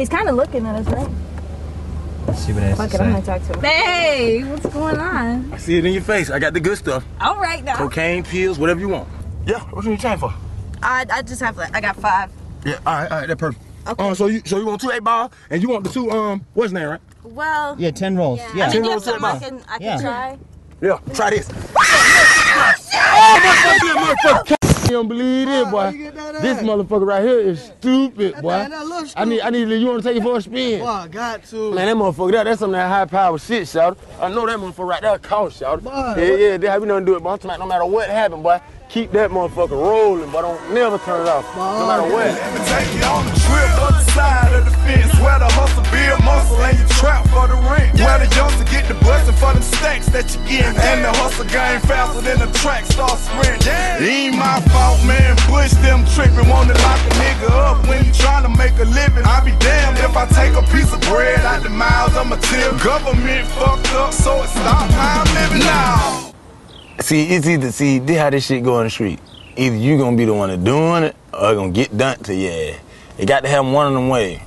He's kind of looking at us, right? Let's See what Fuck it, I'm gonna talk to him. Hey, what's going on? I see it in your face. I got the good stuff. All right now. Cocaine, pills, whatever you want. Yeah, what you need change for? I, I just have like I got five. Yeah, all right, all right, that's perfect. Okay. Um, so you so you want two eight ball and you want the two um what's his name right? Well, Yeah, 10 rolls. I Yeah. mean, Ten you have rolls, I can I can Yeah. try. Yeah, try this. Motherfucker, motherfucker. You don't believe it, ah, boy. This motherfucker right here is stupid, boy. man, that looks I need, I need. You want to take it for a spin? Boy, I got to. Man, that motherfucker there, that's some of that high power shit, shout. I know that motherfucker right there cost, shout. Boy, Yeah, yeah, they have you nothing to do it, but I'm talking no matter what happened, boy. Keep that motherfucker rolling, but don't never turn it off. No matter what. Let me take you on a trip up the side of the fence Where the hustle build muscle and you trap for the rent Where the youngster get the bustin' for them stacks that you get And the hustle game faster than the track start sprint It ain't my fault, man, Bush them trippin' Wanna lock a nigga up when you tryna make a living I be damned if I take a piece of bread out the mouths of my tip Government fucked up, so it stop how I'm living now See, it's either see this how this shit go in the street. Either you gonna be the one that doing it or gonna get done to your ass. It got to have one of them ways.